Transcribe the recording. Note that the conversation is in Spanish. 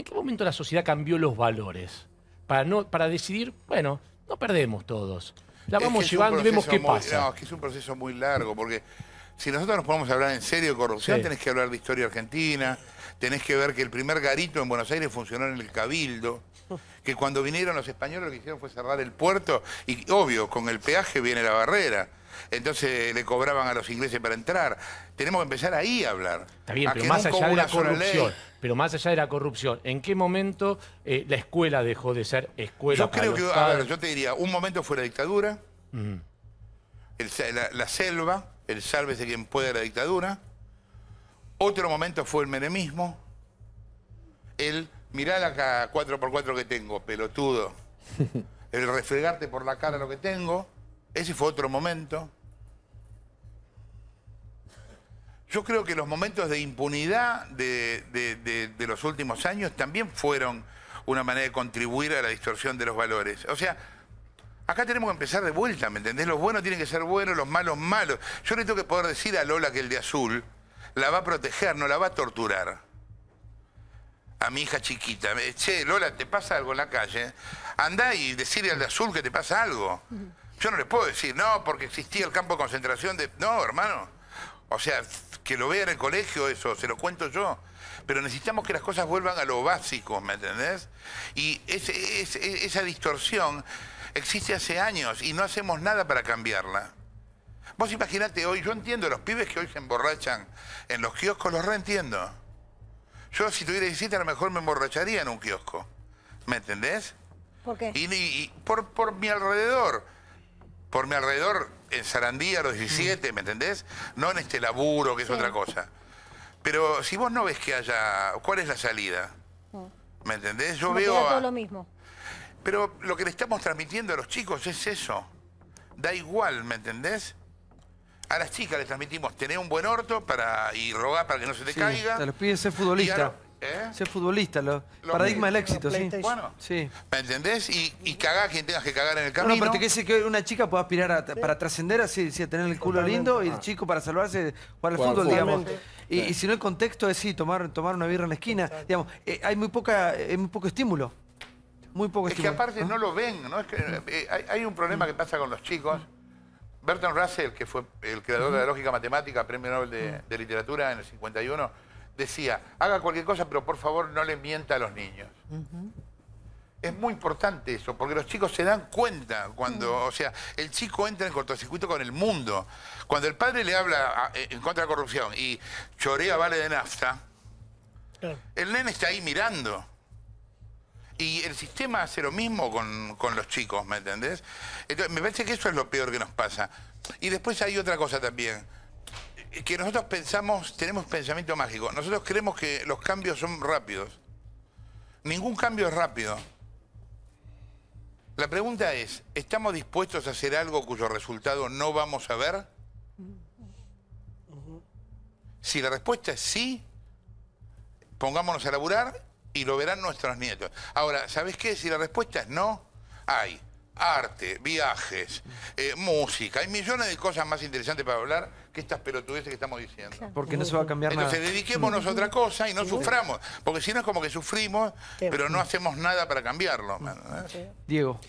¿En qué momento la sociedad cambió los valores? Para, no, para decidir, bueno, no perdemos todos. La vamos es llevando y vemos qué muy- pasa. No, es que es un proceso muy largo, porque si nosotros nos ponemos a hablar en serio de corrupción, Sí. tenés que hablar de historia argentina, tenés que ver que el primer garito en Buenos Aires funcionó en el Cabildo, que cuando vinieron los españoles lo que hicieron fue cerrar el puerto, y obvio, con el peaje viene la barrera. Entonces le cobraban a los ingleses para entrar. Tenemos que empezar ahí a hablar. Está bien, A pero más allá de la ley. Pero más allá de la corrupción, ¿en qué momento eh, la escuela dejó de ser escuela Yo para creo los que, a ver, yo te diría, un momento fue la dictadura, el la, la selva, el sálvese quien puede la dictadura. Otro momento fue el menemismo, el mirá la 4x4 que tengo, pelotudo. El refregarte por la cara lo que tengo. Ese fue otro momento. Yo creo que los momentos de impunidad de, de- de- de los últimos años también fueron una manera de contribuir a la distorsión de los valores. O sea, acá tenemos que empezar de vuelta, ¿me entendés? Los buenos tienen que ser buenos, los malos malos. Yo le tengo que poder decir a Lola que el de azul la va a proteger, no la va a torturar. A mi hija chiquita, che, Lola, ¿te pasa algo en la calle? Andá y decirle al de azul que te pasa algo. Yo no le puedo decir, no, porque existía el campo de concentración de... No, hermano. O sea, que lo vea en el colegio eso, se lo cuento yo. Pero necesitamos que las cosas vuelvan a lo básico, ¿me entendés? Y ese- ese- esa distorsión existe hace años y no hacemos nada para cambiarla. Vos imaginate hoy, yo entiendo, los pibes que hoy se emborrachan en los kioscos, los reentiendo. Yo si tuviera 17 a lo mejor me emborracharía en un kiosco. ¿Me entendés? ¿Por qué? Y, y- y por, por mi alrededor. Por mi alrededor en Sarandí a los 17, ¿me entendés? No en este laburo, que es Sí. otra cosa. Pero si vos no ves que haya... ¿Cuál es la salida? ¿Me entendés? Yo Como que veo... da a- todo lo mismo. pero lo que le estamos transmitiendo a los chicos es eso. Da igual, ¿me entendés? A las chicas les transmitimos tener un buen orto para y rogar para que no se te Sí, caiga. te los piden ser Y futbolista. ¿Eh? Ser futbolista, lo, Lo paradigma del éxito, sí. Bueno, Sí. ¿me entendés? Y, y cagá a quien tengas que cagar en el No, camino. no, pero te que una chica puede aspirar a- para trascender así, sí, a tener el culo lindo y el chico para salvarse jugar al fútbol, fútbol. digamos. Y, y si no el contexto es sí, tomar, tomar una birra en la esquina, digamos, eh, hay muy poca, eh, muy poco estímulo. Muy poco Es que aparte no lo ven, ¿no? Es que, eh, hay, hay un problema que pasa con los chicos. Bertrand Russell, que fue el creador de la lógica matemática, premio Nobel de, de literatura en el 51, decía, haga cualquier cosa, pero por favor no le mienta a los niños. Es muy importante eso, porque los chicos se dan cuenta cuando, o sea, el chico entra en cortocircuito con el mundo. Cuando el padre le habla a- en contra de la corrupción y chorea vale de nafta, el nene está ahí mirando. Y el sistema hace lo mismo con, con los chicos, ¿me entendés? Entonces, me parece que eso es lo peor que nos pasa. Y después hay otra cosa también. Eh, Que nosotros pensamos, tenemos pensamiento mágico. Nosotros creemos que los cambios son rápidos. Ningún cambio es rápido. La pregunta es, ¿estamos dispuestos a hacer algo cuyo resultado no vamos a ver? Si la respuesta es sí, pongámonos a laburar y lo verán nuestros nietos. Ahora, ¿sabes qué? Si la respuesta es no, hay arte, viajes, eh, música, hay millones de cosas más interesantes para hablar que estas pelotudeces que estamos diciendo. Porque no se va a cambiar Entonces nada. dediquémonos a otra cosa y no suframos, porque si no es como que sufrimos, pero no hacemos nada para cambiarlo. ¿me entendés? Diego.